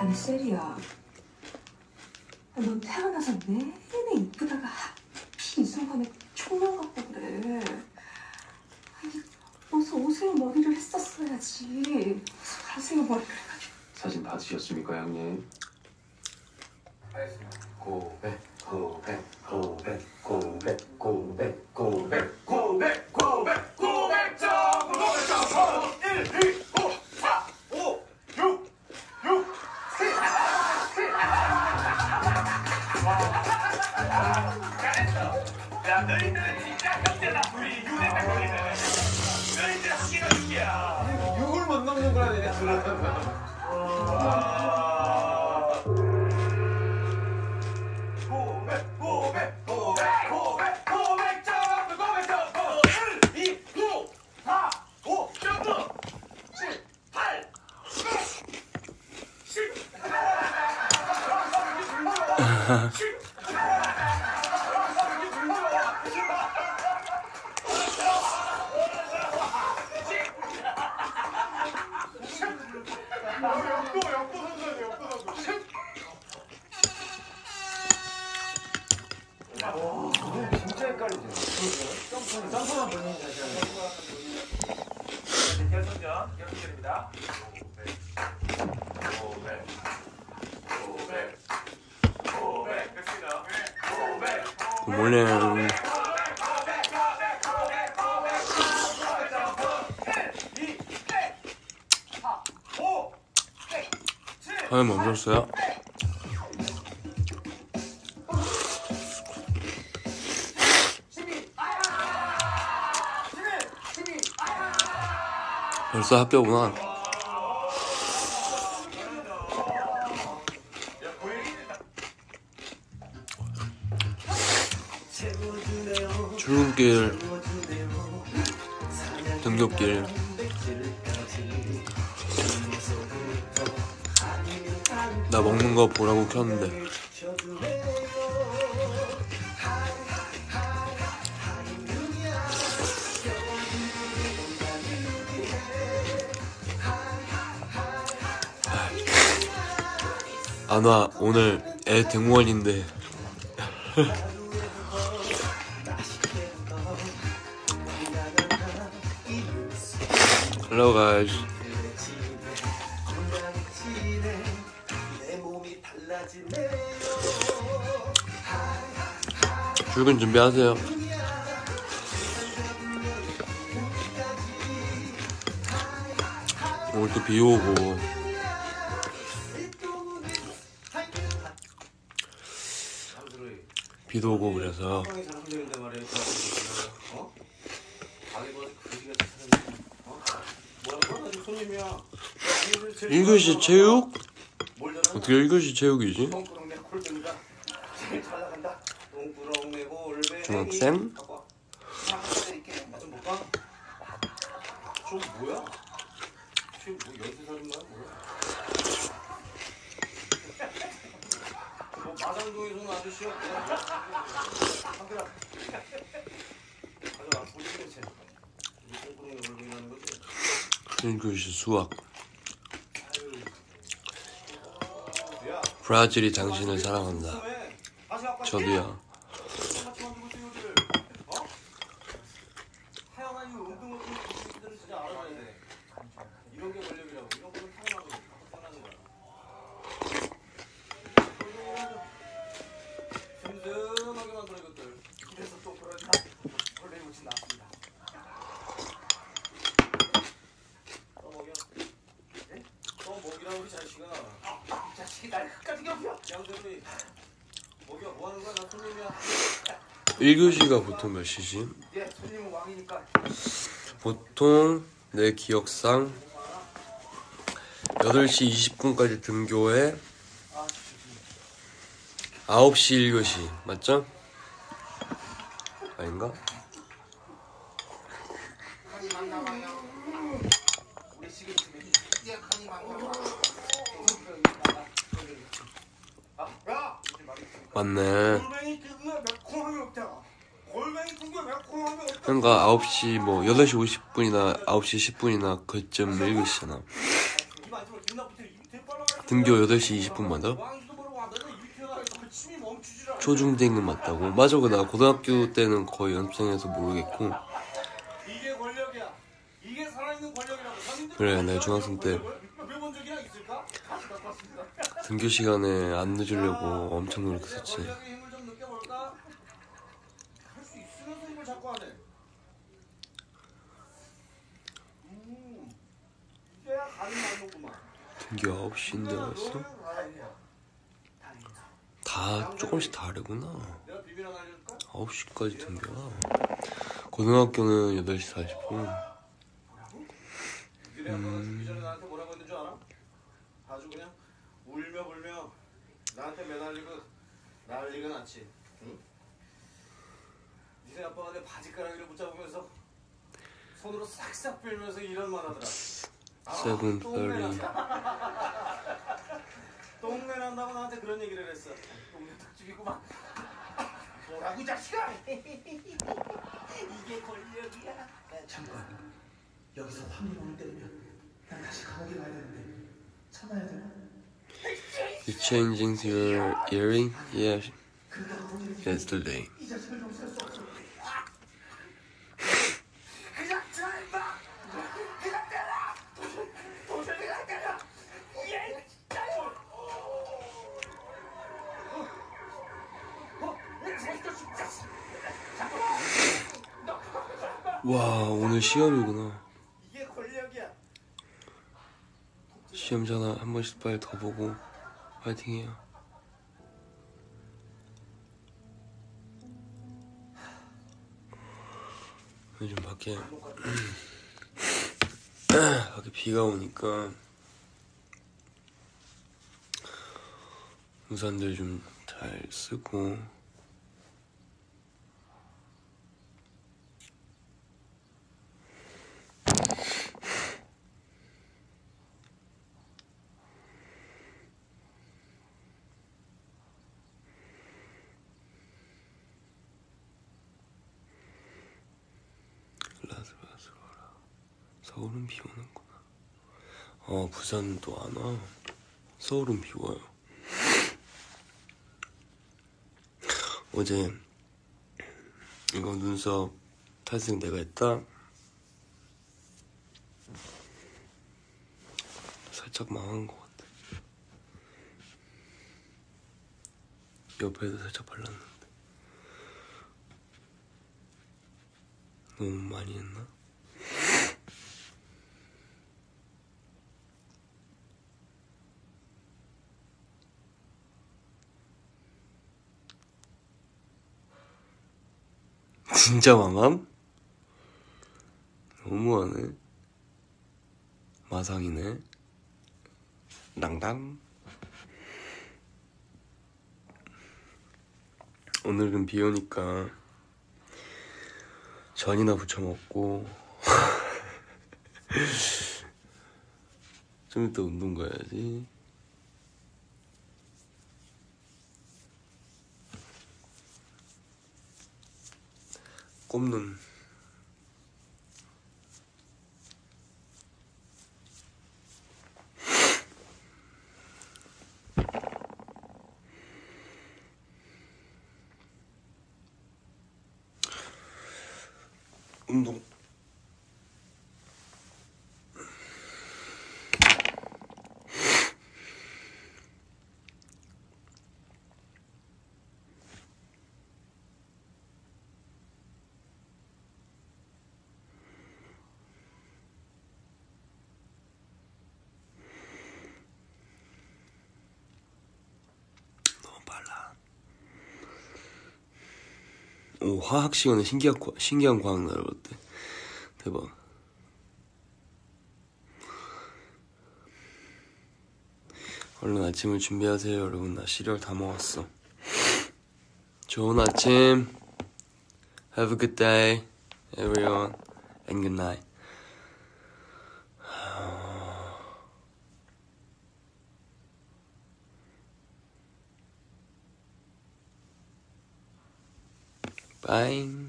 아니 세리야 넌 태어나서 내내 이쁘다가 하필 이 순간에 총명 같고 그래 아니 어서 오세요 머리를 했었어야지 어서 가세요 머리를 해가지고 사진 받으셨습니까 형님? 고백 고백 고백 고백 고백 고백 고백 고백 고백 점 고백 점 1, 2, 5, 4, 야 너희들은 진짜 형제다 우리 유대 백골이네 너희들 죽이야 6을 못 넘는 거야 얘네들은 고백 점프 점프만 본인이 다시 하는 거 결승전 결승전입니다 그 몰래 하면 멈췄어요? 벌써 합격구나 출근길 등굣길. 나 먹는 거 보라고 켰는데. 안와 오늘 애 등원인데 Hello guys. 출근 준비하세요. 오늘 또 비 오고. 비도 오고 그래서 이것이 체육? 어떻게 이것이 체육이지? 중학생? 마장동에서는 아저씨야. 한글아. 가져와. 우리 집에 이 꽁꾸렁이 얼굴이라는 거지. 선생님교실 수학 브라질이 당신을 사랑한다. 저도요. 1교시가 보통 몇 시지? 보통 내 기억상 8시 20분까지 등교해 9시 1교시 맞죠? 아닌가? 맞네. 그러니까 9시 뭐 8시 50분이나 9시 10분이나 그쯤 읽으시잖아. 등교 8시 20분 맞아? 초중딩은 맞다고? 맞아. 그나 고등학교 때는 거의 연습생에서 모르겠고. 그래 내 중학생 때. 등교 시간에 안 늦으려고 엄청 노력했었지. 등교 9시인데 왔어? 다 조금씩 다르구나 내가 비밀 하나 알려줄까? 9시까지 등교야 고등학교는 8시 40분 니네 아빠가 죽기 전에 나한테 뭐라고 했는 줄 알아? 아주 그냥 울며 불며 나한테 매달리고 난리가 났지. 응? 니네 아빠가 내 바지가랑이를 붙잡으면서 손으로 싹싹 빌면서 이런 말 하더라. 아, 세븐 똥내 thirty. 난다. 똥내 난다고 나한테 그런 얘기를 했어. 똥내 특집이구만. 뭐라고 이 자식아! 이게 권력이야. 잠깐 여기서 황룡을 때리면 난 다시 감옥에 가야 되는데 참아야 되나? You changing your earring? Yeah, yesterday! 와 오늘 시험이구나 이게 권력이야. 시험 전화 한 번씩 빨리 더 보고 파이팅해요 요즘 밖에 밖에 비가 오니까 우산들 좀 잘 쓰고 라스베가스가라 서울은 비 오는구나. 어 부산은 또 안 와. 서울은 비 와요. 어제 이거 눈썹 탈색 내가 했다. 살짝 망한 것 같아. 옆에도 살짝 발랐는데 너무 많이 했나? 진짜 망함? 너무하네. 마상이네. 낭당. 오늘은 비 오니까 전이나 부쳐 먹고 좀 이따 운동 가야지. 꼽는 운동 너무 빨라. 오 화학 시간에 신기한 과- 신기한 과학 나열었대. 대박. 얼른 아침을 준비하세요, 여러분. 나 시리얼 다 먹었어. 좋은 아침. Have a good day, everyone, and good night. Bye.